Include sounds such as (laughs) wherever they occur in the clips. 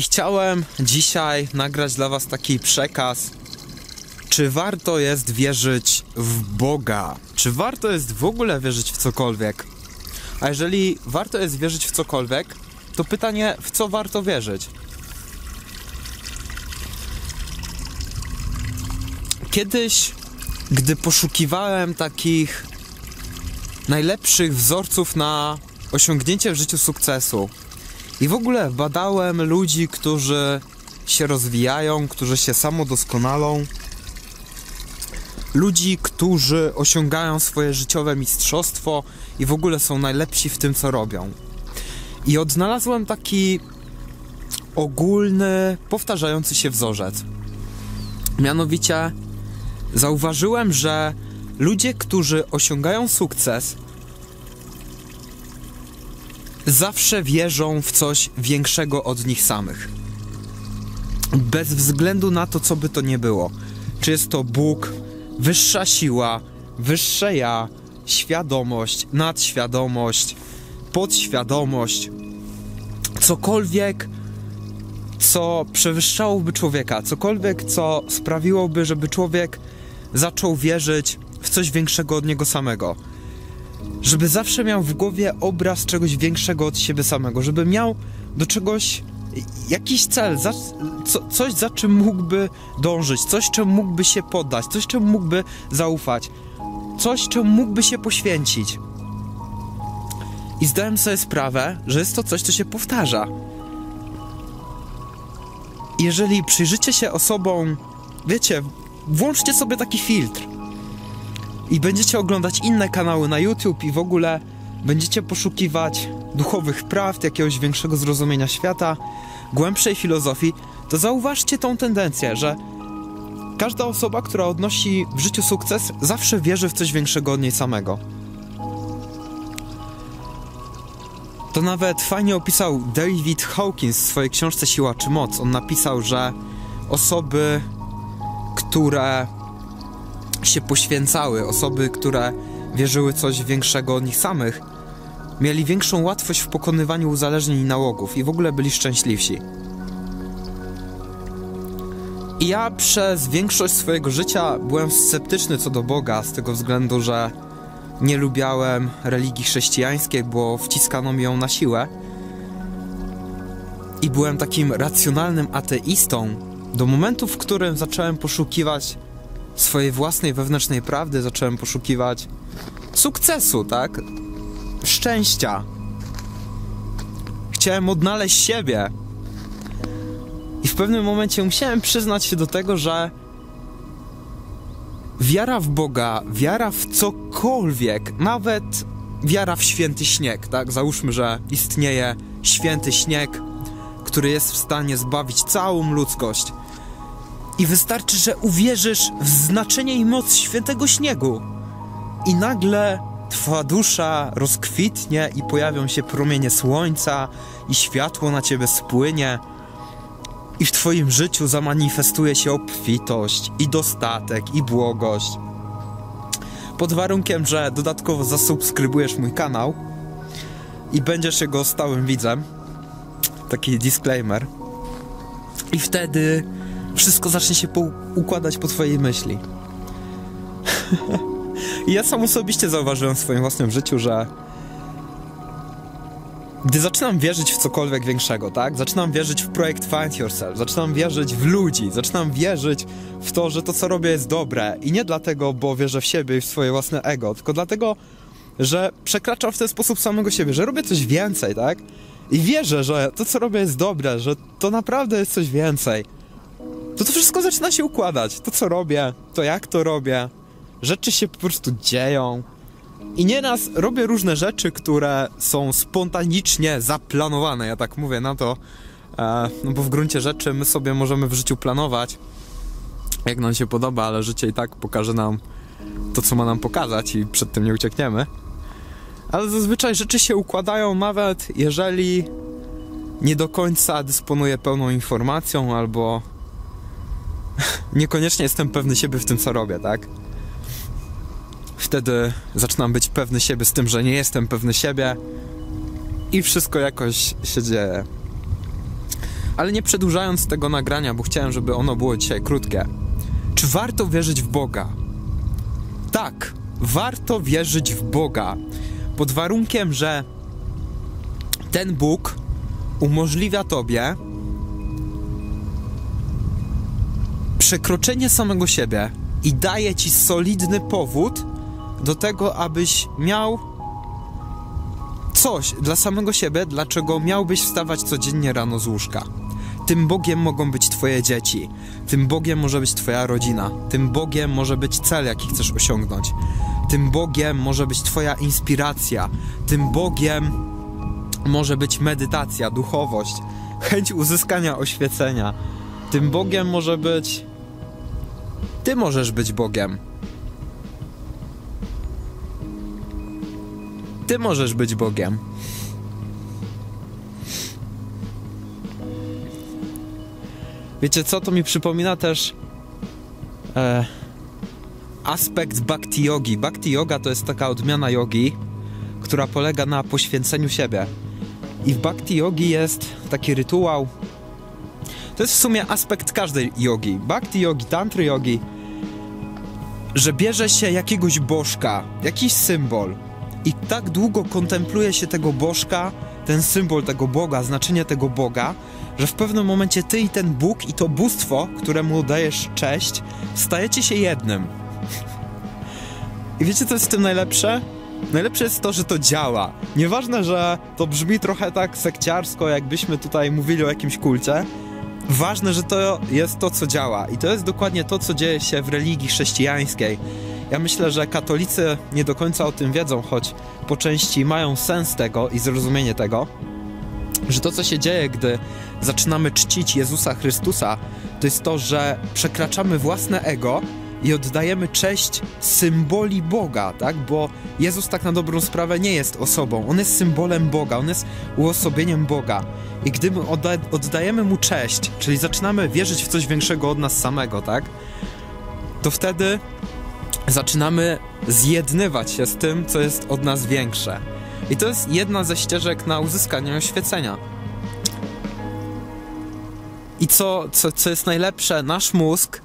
I chciałem dzisiaj nagrać dla Was taki przekaz. Czy warto jest wierzyć w Boga? Czy warto jest w ogóle wierzyć w cokolwiek? A jeżeli warto jest wierzyć w cokolwiek, to pytanie, w co warto wierzyć? Kiedyś, gdy poszukiwałem takich najlepszych wzorców na osiągnięcie w życiu sukcesu i w ogóle badałem ludzi, którzy się rozwijają, którzy się samodoskonalą, ludzi, którzy osiągają swoje życiowe mistrzostwo i w ogóle są najlepsi w tym, co robią. I odnalazłem taki ogólny, powtarzający się wzorzec. Mianowicie zauważyłem, że ludzie, którzy osiągają sukces, zawsze wierzą w coś większego od nich samych. Bez względu na to, co by to nie było. Czy jest to Bóg, wyższa siła, wyższe ja, świadomość, nadświadomość, podświadomość, cokolwiek, co przewyższałoby człowieka, cokolwiek, co sprawiłoby, żeby człowiek zaczął wierzyć w coś większego od niego samego. Żeby zawsze miał w głowie obraz czegoś większego od siebie samego, żeby miał do czegoś jakiś cel, za, co, coś za czym mógłby dążyć, coś czemu mógłby się poddać, coś czemu mógłby zaufać, coś czemu mógłby się poświęcić. I zdałem sobie sprawę, że jest to coś, co się powtarza. Jeżeli przyjrzycie się osobom, wiecie, włączcie sobie taki filtr i będziecie oglądać inne kanały na YouTube i w ogóle będziecie poszukiwać duchowych prawd, jakiegoś większego zrozumienia świata, głębszej filozofii, to zauważcie tą tendencję, że każda osoba, która odnosi w życiu sukces, zawsze wierzy w coś większego od niej samego. To nawet fajnie opisał David Hawkins w swojej książce Siła czy Moc. On napisał, że osoby, które się poświęcały, osoby, które wierzyły coś większego od nich samych, mieli większą łatwość w pokonywaniu uzależnień i nałogów i w ogóle byli szczęśliwsi. I ja przez większość swojego życia byłem sceptyczny co do Boga, z tego względu, że nie lubiałem religii chrześcijańskiej, bo wciskano mi ją na siłę. I byłem takim racjonalnym ateistą do momentu, w którym zacząłem poszukiwać swojej własnej wewnętrznej prawdy, zacząłem poszukiwać sukcesu, tak? Szczęścia. Chciałem odnaleźć siebie. I w pewnym momencie musiałem przyznać się do tego, że wiara w Boga, wiara w cokolwiek, nawet wiara w święty śnieg, tak? Załóżmy, że istnieje święty śnieg, który jest w stanie zbawić całą ludzkość. I wystarczy, że uwierzysz w znaczenie i moc świętego śniegu. I nagle twoja dusza rozkwitnie i pojawią się promienie słońca i światło na ciebie spłynie. I w twoim życiu zamanifestuje się obfitość i dostatek i błogość. Pod warunkiem, że dodatkowo zasubskrybujesz mój kanał i będziesz jego stałym widzem. Taki disclaimer. I wtedy wszystko zacznie się układać po twojej myśli. I (laughs) ja sam osobiście zauważyłem w swoim własnym życiu, że gdy zaczynam wierzyć w cokolwiek większego, tak? Zaczynam wierzyć w projekt Find Yourself, zaczynam wierzyć w ludzi, zaczynam wierzyć w to, że to, co robię, jest dobre. I nie dlatego, bo wierzę w siebie i w swoje własne ego, tylko dlatego, że przekraczam w ten sposób samego siebie, że robię coś więcej, tak? I wierzę, że to, co robię, jest dobre, że to naprawdę jest coś więcej. To to wszystko zaczyna się układać. To, co robię, to jak to robię. Rzeczy się po prostu dzieją. I nieraz robię różne rzeczy, które są spontanicznie zaplanowane. Ja tak mówię na to, e, no bo w gruncie rzeczy my sobie możemy w życiu planować, jak nam się podoba, ale życie i tak pokaże nam to, co ma nam pokazać i przed tym nie uciekniemy. Ale zazwyczaj rzeczy się układają nawet jeżeli nie do końca dysponuję pełną informacją albo niekoniecznie jestem pewny siebie w tym, co robię, tak? Wtedy zaczynam być pewny siebie z tym, że nie jestem pewny siebie i wszystko jakoś się dzieje. Ale nie przedłużając tego nagrania, bo chciałem, żeby ono było dzisiaj krótkie. Czy warto wierzyć w Boga? Tak, warto wierzyć w Boga, pod warunkiem, że ten Bóg umożliwia tobie przekroczenie samego siebie i daje ci solidny powód do tego, abyś miał coś dla samego siebie, dlaczego miałbyś wstawać codziennie rano z łóżka. Tym Bogiem mogą być Twoje dzieci, tym Bogiem może być Twoja rodzina, tym Bogiem może być cel, jaki chcesz osiągnąć, tym Bogiem może być Twoja inspiracja, tym Bogiem może być medytacja, duchowość, chęć uzyskania oświecenia, tym Bogiem może być. Ty możesz być Bogiem. Ty możesz być Bogiem. Wiecie co, to mi przypomina też e, aspekt bhakti yogi. Bhakti yoga to jest taka odmiana yogi, która polega na poświęceniu siebie. I w bhakti yogi jest taki rytuał. To jest w sumie aspekt każdej yogi. Bhakti yogi, tantry yogi, że bierze się jakiegoś bożka, jakiś symbol i tak długo kontempluje się tego bożka, ten symbol tego Boga, znaczenie tego Boga, że w pewnym momencie ty i ten Bóg i to bóstwo, któremu dajesz cześć, stajecie się jednym. I wiecie, co jest w tym najlepsze? Najlepsze jest to, że to działa. Nieważne, że to brzmi trochę tak sekciarsko, jakbyśmy tutaj mówili o jakimś kulcie. Ważne, że to jest to, co działa. I to jest dokładnie to, co dzieje się w religii chrześcijańskiej. Ja myślę, że katolicy nie do końca o tym wiedzą, choć po części mają sens tego i zrozumienie tego, że to, co się dzieje, gdy zaczynamy czcić Jezusa Chrystusa, to jest to, że przekraczamy własne ego i oddajemy cześć symboli Boga, tak? Bo Jezus tak na dobrą sprawę nie jest osobą, on jest symbolem Boga, on jest uosobieniem Boga. I gdy my odda oddajemy mu cześć, czyli zaczynamy wierzyć w coś większego od nas samego, tak? To wtedy zaczynamy zjednywać się z tym, co jest od nas większe. I to jest jedna ze ścieżek na uzyskanie oświecenia. I co, co, co jest najlepsze, nasz mózg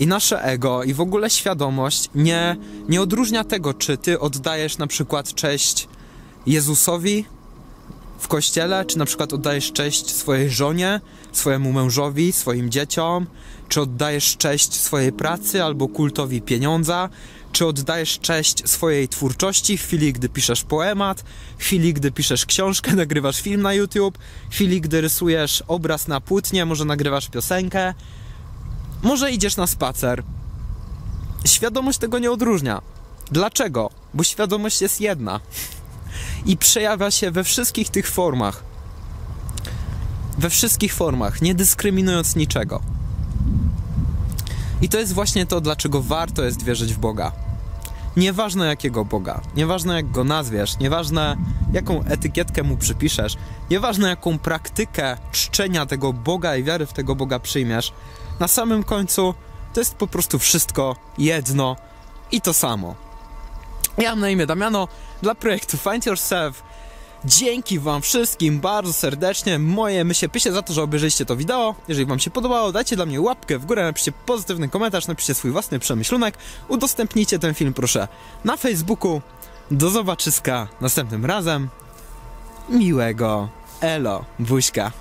i nasze ego i w ogóle świadomość nie, nie odróżnia tego, czy ty oddajesz na przykład cześć Jezusowi w kościele, czy na przykład oddajesz cześć swojej żonie, swojemu mężowi, swoim dzieciom, czy oddajesz cześć swojej pracy albo kultowi pieniądza, czy oddajesz cześć swojej twórczości w chwili, gdy piszesz poemat, w chwili, gdy piszesz książkę, (laughs) nagrywasz film na YouTube, w chwili, gdy rysujesz obraz na płótnie, może nagrywasz piosenkę, może idziesz na spacer. Świadomość tego nie odróżnia. Dlaczego? Bo świadomość jest jedna i przejawia się we wszystkich tych formach. We wszystkich formach, nie dyskryminując niczego. I to jest właśnie to, dlaczego warto jest wierzyć w Boga. Nieważne jakiego Boga, nieważne jak go nazwiesz, nieważne jaką etykietkę mu przypiszesz, nieważne jaką praktykę czczenia tego Boga i wiary w tego Boga przyjmiesz, na samym końcu to jest po prostu wszystko jedno i to samo. Ja mam na imię Damiano dla projektu Find Yourself. Dzięki wam wszystkim bardzo serdecznie. Moje my się pysie za to, że obejrzeliście to wideo. Jeżeli wam się podobało, dajcie dla mnie łapkę w górę, napiszcie pozytywny komentarz, napiszcie swój własny przemyślunek. Udostępnijcie ten film proszę na Facebooku. Do zobaczyska następnym razem. Miłego. Elo. Buźka.